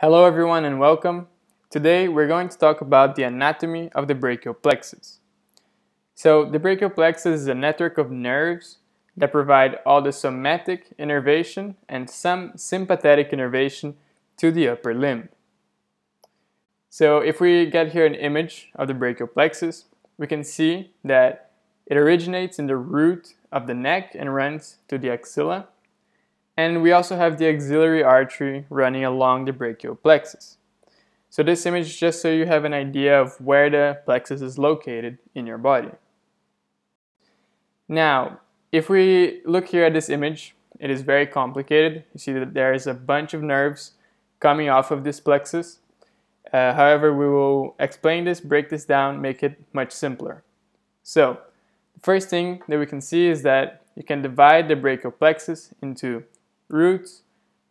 Hello everyone and welcome. Today we're going to talk about the anatomy of the brachial plexus. So the brachial plexus is a network of nerves that provide all the somatic innervation and some sympathetic innervation to the upper limb. So if we get here an image of the brachial plexus, we can see that it originates in the root of the neck and runs to the axilla and we also have the axillary artery running along the brachial plexus. So this image just so you have an idea of where the plexus is located in your body. Now, if we look here at this image, it is very complicated. You see that there is a bunch of nerves coming off of this plexus. Uh, however, we will explain this, break this down, make it much simpler. So, the first thing that we can see is that you can divide the brachial plexus into roots,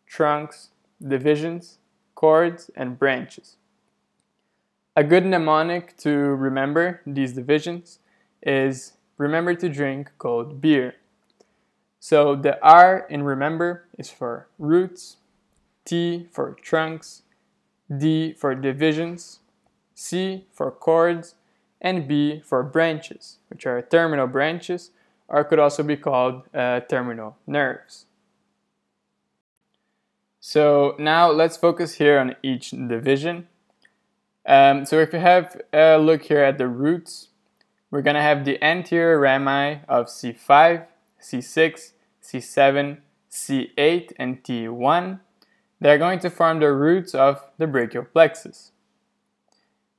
trunks, divisions, cords, and branches. A good mnemonic to remember these divisions is remember to drink cold beer. So the R in remember is for roots, T for trunks, D for divisions, C for cords, and B for branches, which are terminal branches or could also be called uh, terminal nerves. So now let's focus here on each division. Um, so if you have a look here at the roots, we're going to have the anterior rami of C5, C6, C7, C8, and T1. They're going to form the roots of the brachial plexus.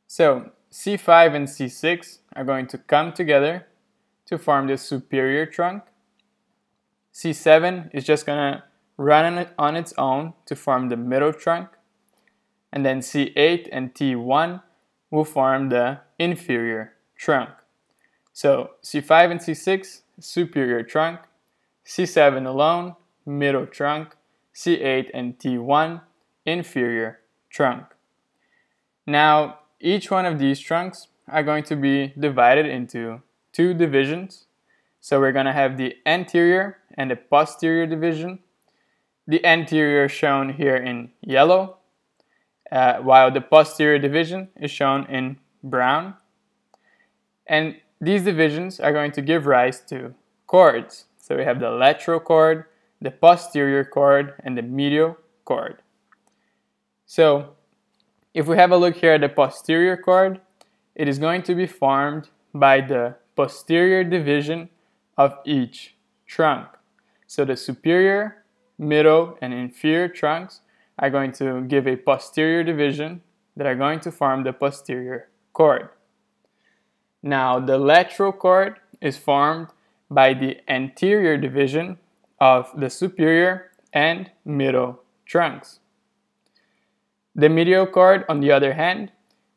So C5 and C6 are going to come together to form the superior trunk. C7 is just going to run on its own to form the middle trunk, and then C8 and T1 will form the inferior trunk. So C5 and C6, superior trunk, C7 alone, middle trunk, C8 and T1, inferior trunk. Now, each one of these trunks are going to be divided into two divisions. So we're going to have the anterior and the posterior division the anterior shown here in yellow, uh, while the posterior division is shown in brown. And these divisions are going to give rise to cords. So we have the lateral cord, the posterior cord, and the medial cord. So if we have a look here at the posterior cord, it is going to be formed by the posterior division of each trunk. So the superior middle, and inferior trunks are going to give a posterior division that are going to form the posterior cord. Now, the lateral cord is formed by the anterior division of the superior and middle trunks. The medial cord, on the other hand,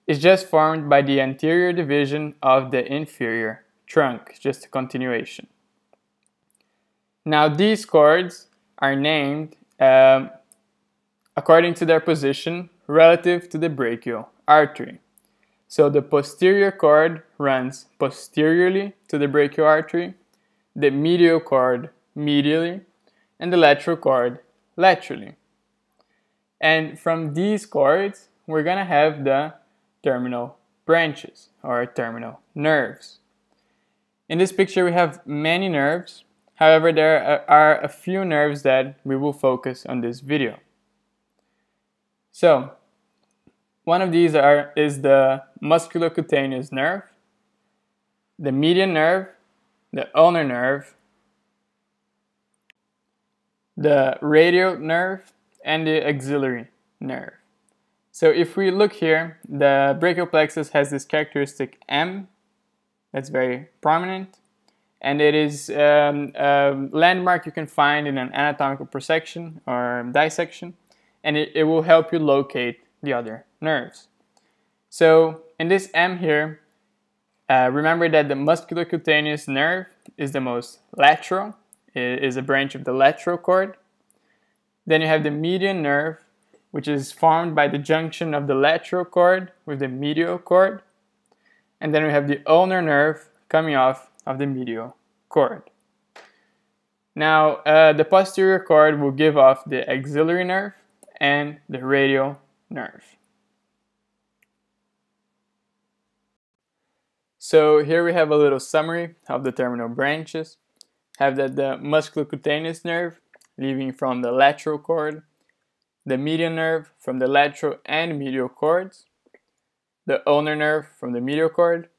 is just formed by the anterior division of the inferior trunk, just a continuation. Now, these cords are named um, according to their position relative to the brachial artery. So the posterior cord runs posteriorly to the brachial artery, the medial cord medially, and the lateral cord laterally. And from these cords, we're going to have the terminal branches or terminal nerves. In this picture, we have many nerves However, there are a few nerves that we will focus on this video. So, one of these are, is the musculocutaneous nerve, the median nerve, the ulnar nerve, the radial nerve, and the axillary nerve. So if we look here, the brachial plexus has this characteristic M that's very prominent and it is um, a landmark you can find in an anatomical prosection or dissection, and it, it will help you locate the other nerves. So in this M here, uh, remember that the musculocutaneous nerve is the most lateral, it is a branch of the lateral cord. Then you have the median nerve, which is formed by the junction of the lateral cord with the medial cord. And then we have the ulnar nerve coming off of the medial cord. Now, uh, the posterior cord will give off the axillary nerve and the radial nerve. So here we have a little summary of the terminal branches. Have that the musculocutaneous nerve leaving from the lateral cord, the median nerve from the lateral and medial cords, the ulnar nerve from the medial cord,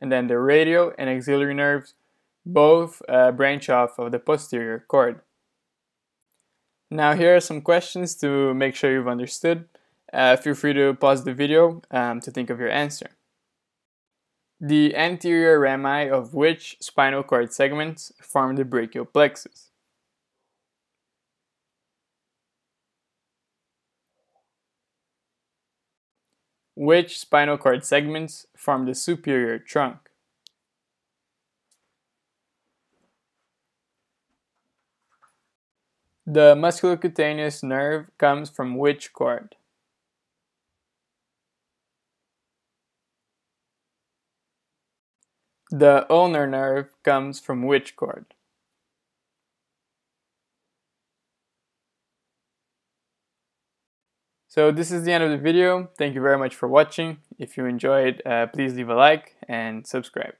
and then the radial and axillary nerves both uh, branch off of the posterior cord. Now here are some questions to make sure you've understood. Uh, feel free to pause the video um, to think of your answer. The anterior rami of which spinal cord segments form the brachial plexus? Which spinal cord segments form the superior trunk? The musculocutaneous nerve comes from which cord? The ulnar nerve comes from which cord? So this is the end of the video. Thank you very much for watching. If you enjoyed, uh, please leave a like and subscribe.